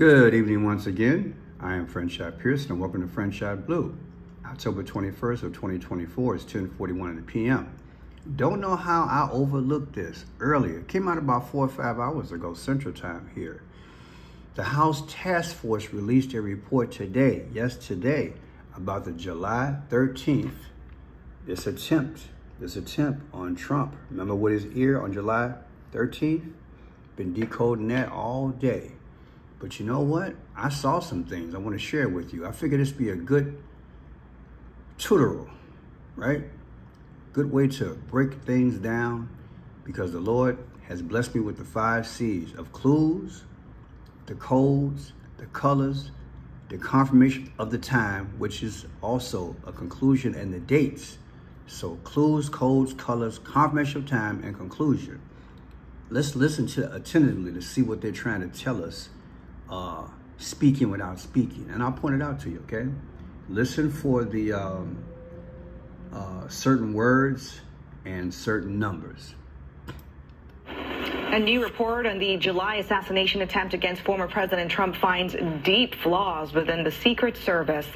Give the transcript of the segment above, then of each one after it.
Good evening once again. I am Franchot Pearson and welcome to Franchot Blue. October 21st of 2024 is 1041 in the PM. Don't know how I overlooked this earlier. It came out about four or five hours ago, Central Time here. The House Task Force released a report today, yes, today, about the July 13th, this attempt, this attempt on Trump. Remember what his ear on July 13th? Been decoding that all day. But you know what? I saw some things I want to share with you. I figured this be a good tutorial, right? Good way to break things down because the Lord has blessed me with the five C's of clues, the codes, the colors, the confirmation of the time, which is also a conclusion, and the dates. So clues, codes, colors, confirmation of time, and conclusion. Let's listen to attentively to see what they're trying to tell us uh, speaking without speaking. And I'll point it out to you, okay? Listen for the um, uh, certain words and certain numbers. A new report on the July assassination attempt against former President Trump finds deep flaws within the Secret Service.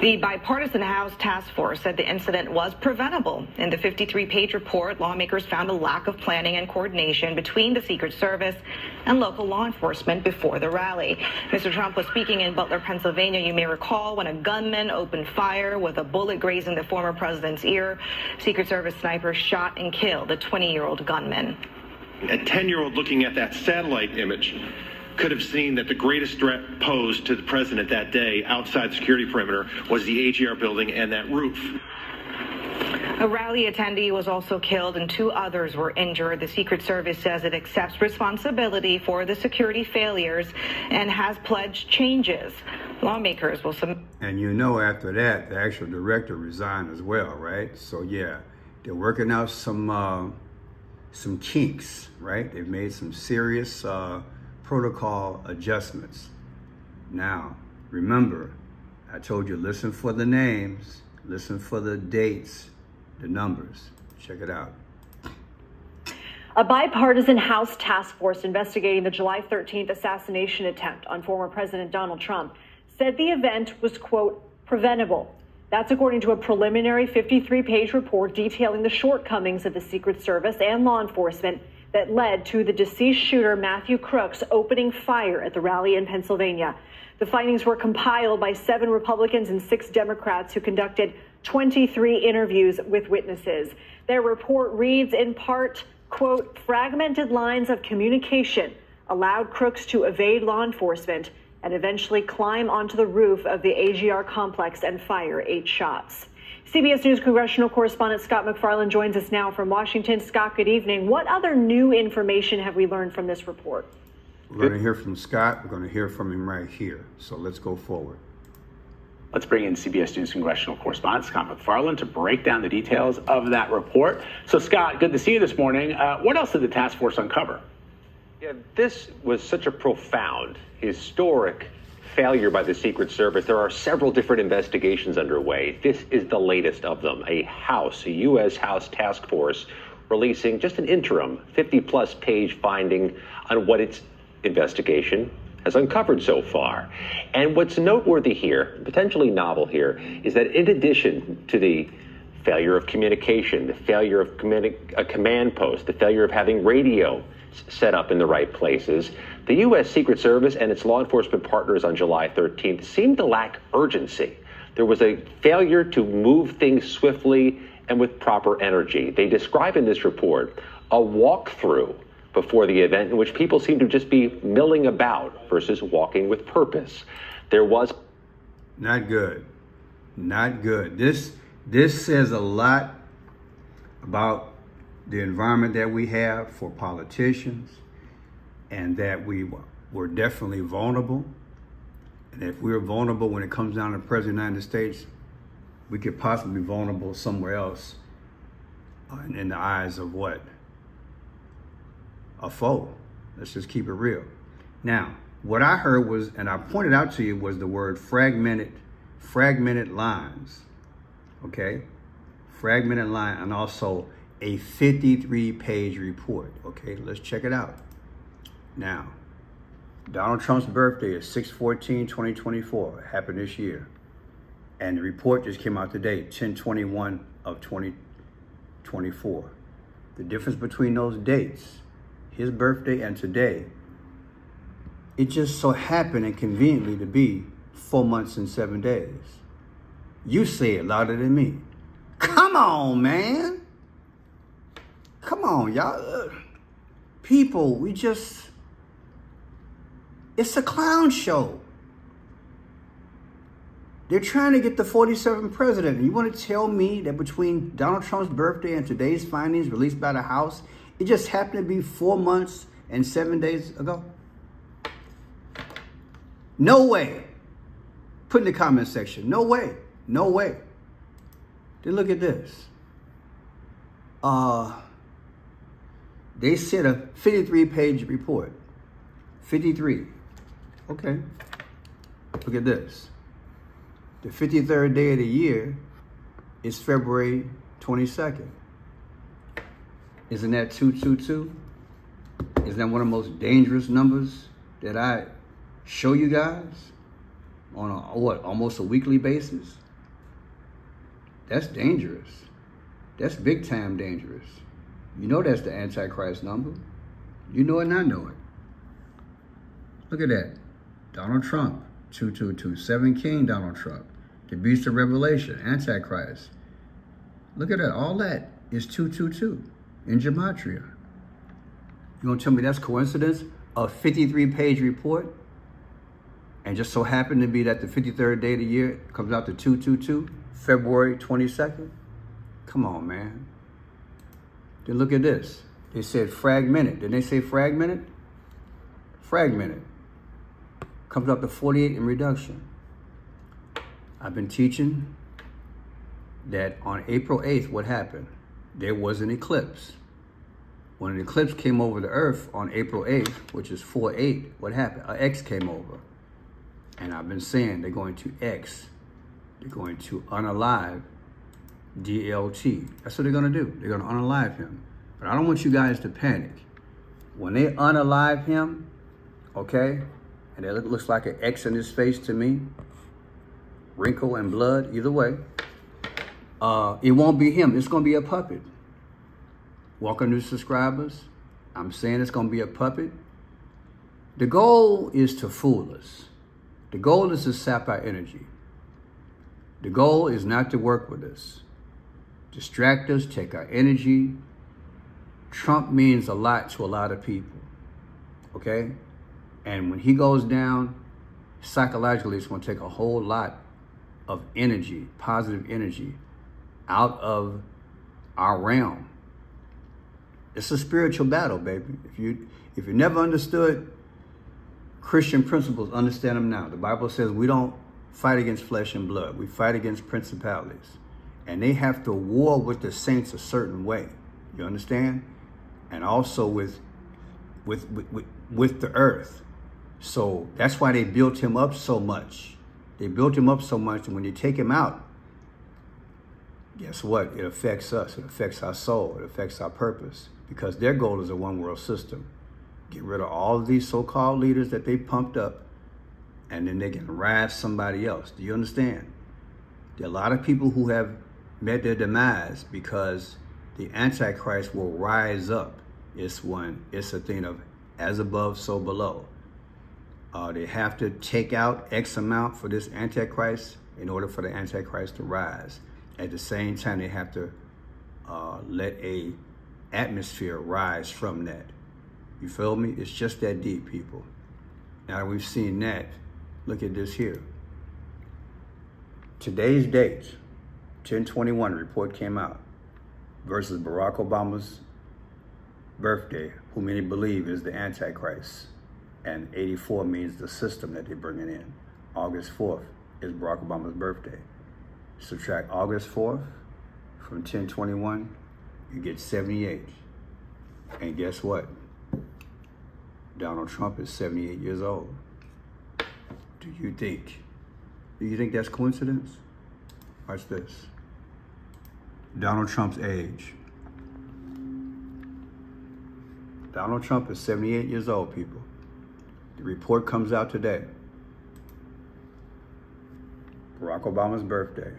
The bipartisan House task force said the incident was preventable. In the 53-page report, lawmakers found a lack of planning and coordination between the Secret Service and local law enforcement before the rally. Mr. Trump was speaking in Butler, Pennsylvania, you may recall, when a gunman opened fire with a bullet grazing the former president's ear. Secret Service snipers shot and killed the 20-year-old gunman a 10 year old looking at that satellite image could have seen that the greatest threat posed to the president that day outside the security perimeter was the AGR building and that roof. A rally attendee was also killed and two others were injured. The Secret Service says it accepts responsibility for the security failures and has pledged changes. Lawmakers will submit. And you know, after that, the actual director resigned as well, right? So, yeah, they're working out some. Uh some kinks, right? They've made some serious uh, protocol adjustments. Now, remember, I told you listen for the names, listen for the dates, the numbers. Check it out. A bipartisan House task force investigating the July 13th assassination attempt on former President Donald Trump said the event was, quote, preventable that's according to a preliminary 53 page report detailing the shortcomings of the Secret Service and law enforcement that led to the deceased shooter Matthew Crooks opening fire at the rally in Pennsylvania. The findings were compiled by seven Republicans and six Democrats who conducted 23 interviews with witnesses. Their report reads in part, quote, fragmented lines of communication allowed Crooks to evade law enforcement and eventually climb onto the roof of the AGR complex and fire eight shots. CBS News congressional correspondent Scott MacFarlane joins us now from Washington. Scott, good evening. What other new information have we learned from this report? We're going to hear from Scott. We're going to hear from him right here. So let's go forward. Let's bring in CBS News congressional correspondent Scott MacFarlane to break down the details of that report. So, Scott, good to see you this morning. Uh, what else did the task force uncover? Yeah, this was such a profound, historic failure by the Secret Service. There are several different investigations underway. This is the latest of them. A House, a U.S. House task force, releasing just an interim 50 plus page finding on what its investigation has uncovered so far. And what's noteworthy here, potentially novel here, is that in addition to the failure of communication, the failure of a command post, the failure of having radio set up in the right places. The U.S. Secret Service and its law enforcement partners on July 13th seemed to lack urgency. There was a failure to move things swiftly and with proper energy. They describe in this report a walkthrough before the event in which people seem to just be milling about versus walking with purpose. There was not good. Not good. This this says a lot about the environment that we have for politicians and that we were definitely vulnerable. And if we're vulnerable when it comes down to the President of the United States, we could possibly be vulnerable somewhere else uh, in the eyes of what? A foe. Let's just keep it real. Now, what I heard was, and I pointed out to you, was the word fragmented, fragmented lines. Okay? Fragmented line, and also a 53 page report. Okay, let's check it out. Now, Donald Trump's birthday is 6 14 2024. Happened this year. And the report just came out today, 1021 of 2024. The difference between those dates, his birthday and today, it just so happened and conveniently to be four months and seven days. You say it louder than me. Come on, man. Come on, y'all. People, we just, it's a clown show. They're trying to get the 47th president. You want to tell me that between Donald Trump's birthday and today's findings released by the House, it just happened to be four months and seven days ago? No way. Put in the comment section. No way. No way. Then look at this. Uh, they sent a 53 page report. 53. Okay. Look at this. The 53rd day of the year is February 22nd. Isn't that 222? Isn't that one of the most dangerous numbers that I show you guys on a, what, almost a weekly basis? That's dangerous. That's big time dangerous. You know that's the Antichrist number. You know it and I know it. Look at that. Donald Trump, 222. Seven King Donald Trump. The Beast of Revelation, Antichrist. Look at that. All that is 222 in Gematria. You gonna tell me that's coincidence? A 53 page report? And just so happened to be that the 53rd day of the year comes out to 222, February 22nd? Come on, man. Then look at this. They said fragmented. Didn't they say fragmented? Fragmented. Comes up to 48 in reduction. I've been teaching that on April 8th, what happened? There was an eclipse. When an eclipse came over the earth on April 8th, which is 4-8, what happened? An X came over. And I've been saying they're going to X. They're going to unalive DLT. That's what they're going to do. They're going to unalive him. But I don't want you guys to panic. When they unalive him, okay, and it looks like an X in his face to me, wrinkle and blood, either way, uh, it won't be him. It's going to be a puppet. Welcome new subscribers. I'm saying it's going to be a puppet. The goal is to fool us. The goal is to sap our energy. The goal is not to work with us, distract us, take our energy. Trump means a lot to a lot of people, okay? And when he goes down, psychologically, it's going to take a whole lot of energy, positive energy, out of our realm. It's a spiritual battle, baby. If you if you never understood Christian principles, understand them now. The Bible says we don't fight against flesh and blood. We fight against principalities. And they have to war with the saints a certain way. You understand? And also with with with, with the earth. So that's why they built him up so much. They built him up so much, and when you take him out, guess what? It affects us. It affects our soul. It affects our purpose because their goal is a one world system. Get rid of all of these so called leaders that they pumped up, and then they can rise somebody else. Do you understand? There are a lot of people who have met their demise because the Antichrist will rise up. It's one, it's a thing of as above, so below. Uh, they have to take out X amount for this Antichrist in order for the Antichrist to rise. At the same time, they have to uh, let a atmosphere rise from that. You feel me? It's just that deep, people. Now we've seen that, look at this here. Today's date, 1021 report came out versus Barack Obama's birthday, who many believe is the Antichrist and 84 means the system that they're bringing in. August 4th is Barack Obama's birthday. Subtract August 4th from 1021, you get 78. And guess what? Donald Trump is 78 years old. Do you think? Do you think that's coincidence? Watch this. Donald Trump's age. Donald Trump is 78 years old, people. The The report comes out today. Barack Obama's birthday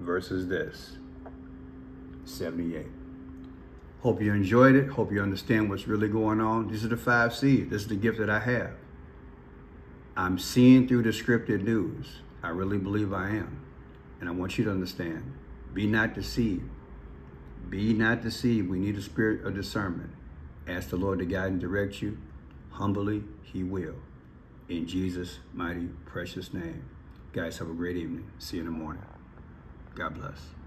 versus this 78. Hope you enjoyed it. Hope you understand what's really going on. These are the five C's. This is the gift that I have. I'm seeing through the scripted news. I really believe I am. And I want you to understand be not deceived. Be not deceived. We need a spirit of discernment. Ask the Lord to guide and direct you. Humbly, He will. In Jesus' mighty, precious name. Guys, have a great evening. See you in the morning. God bless.